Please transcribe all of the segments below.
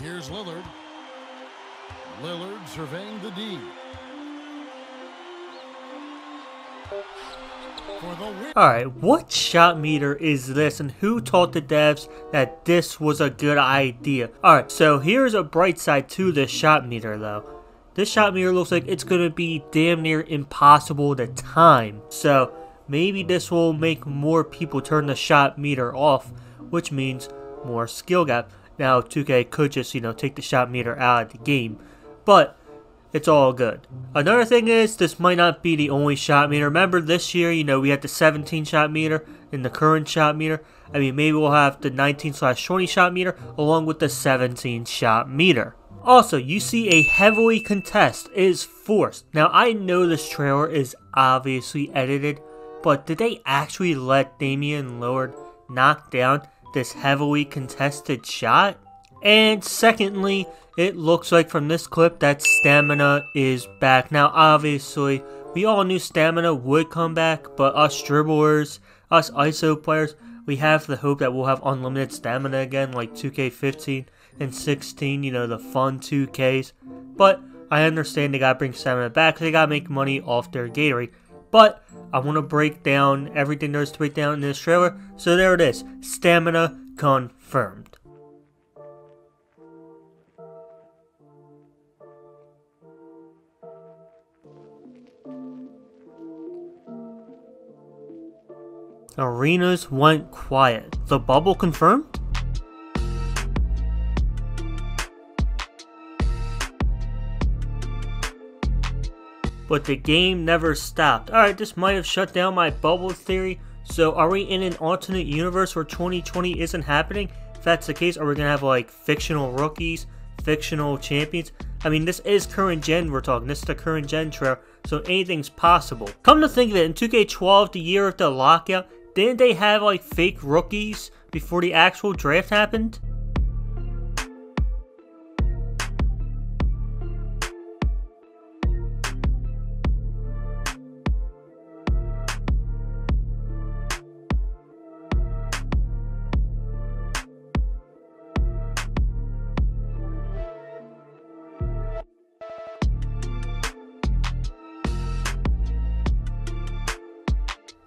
Here's Lillard. Lillard surveying the D. Alright, what shot meter is this and who taught the devs that this was a good idea? Alright, so here's a bright side to this shot meter though. This shot meter looks like it's gonna be damn near impossible to time. So maybe this will make more people turn the shot meter off, which means more skill gap. Now 2K could just, you know, take the shot meter out of the game. But it's all good. Another thing is, this might not be the only shot meter. Remember this year, you know, we had the 17 shot meter and the current shot meter. I mean, maybe we'll have the 19 slash 20 shot meter along with the 17 shot meter. Also, you see a heavily contest is forced. Now, I know this trailer is obviously edited, but did they actually let Damian Lillard knock down this heavily contested shot? And secondly, it looks like from this clip that Stamina is back. Now, obviously, we all knew Stamina would come back, but us dribblers, us ISO players, we have the hope that we'll have unlimited Stamina again, like 2K15 and 16, you know, the fun 2Ks. But I understand they gotta bring Stamina back, they gotta make money off their Gatorade. But I want to break down everything there's to break down in this trailer, so there it is. Stamina confirmed. Arenas went quiet. The bubble confirmed? But the game never stopped. Alright, this might have shut down my bubble theory. So are we in an alternate universe where 2020 isn't happening? If that's the case, are we going to have like fictional rookies, fictional champions? I mean, this is current gen we're talking. This is the current gen trailer, so anything's possible. Come to think of it, in 2K12, the year of the lockout, didn't they have like fake rookies before the actual draft happened?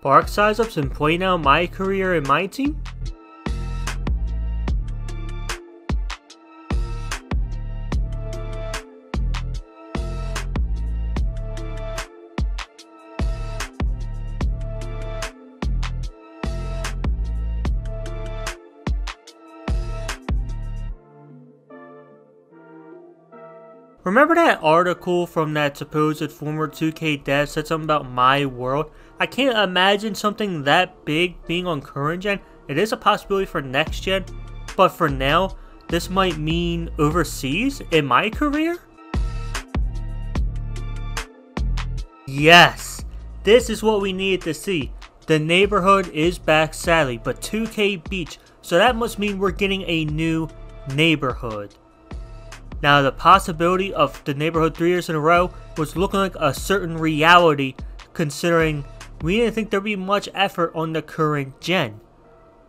Bark size ups and playing out my career and my team? Remember that article from that supposed former 2K dev said something about my world? I can't imagine something that big being on current gen. It is a possibility for next gen, but for now, this might mean overseas in my career? Yes, this is what we needed to see. The neighborhood is back sadly, but 2K Beach, so that must mean we're getting a new neighborhood. Now, the possibility of the neighborhood three years in a row was looking like a certain reality considering we didn't think there'd be much effort on the current gen.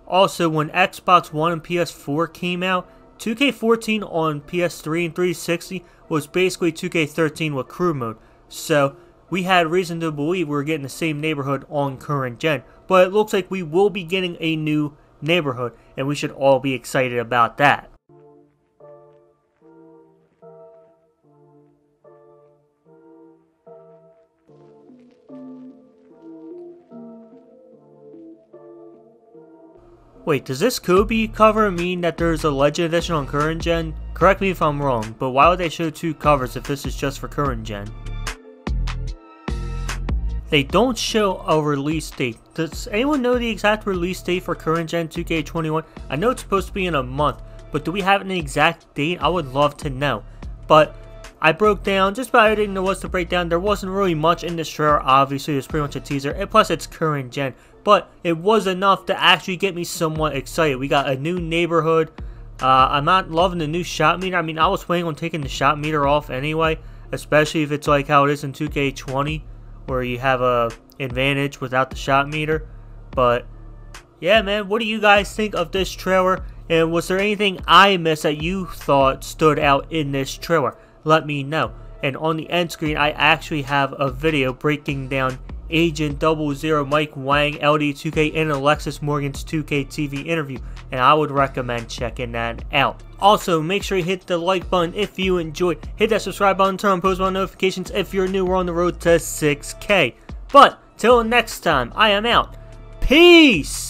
Also, when Xbox One and PS4 came out, 2K14 on PS3 and 360 was basically 2K13 with crew mode, so we had reason to believe we were getting the same neighborhood on current gen, but it looks like we will be getting a new neighborhood, and we should all be excited about that. Wait, does this Kobe cover mean that there's a Legend Edition on current gen? Correct me if I'm wrong, but why would they show two covers if this is just for current gen? They don't show a release date. Does anyone know the exact release date for current gen 2K21? I know it's supposed to be in a month, but do we have an exact date? I would love to know. But I broke down just about everything there was to break down. There wasn't really much in this trailer, obviously, it's pretty much a teaser, and plus it's current gen but it was enough to actually get me somewhat excited. We got a new neighborhood. Uh, I'm not loving the new shot meter. I mean, I was planning on taking the shot meter off anyway, especially if it's like how it is in 2K20, where you have a advantage without the shot meter. But yeah, man, what do you guys think of this trailer? And was there anything I missed that you thought stood out in this trailer? Let me know. And on the end screen, I actually have a video breaking down Agent 00 Mike Wang, LD2K, and Alexis Morgan's 2K TV interview, and I would recommend checking that out. Also, make sure you hit the like button if you enjoyed. Hit that subscribe button, turn on post notifications if you're new. We're on the road to 6K. But, till next time, I am out. Peace!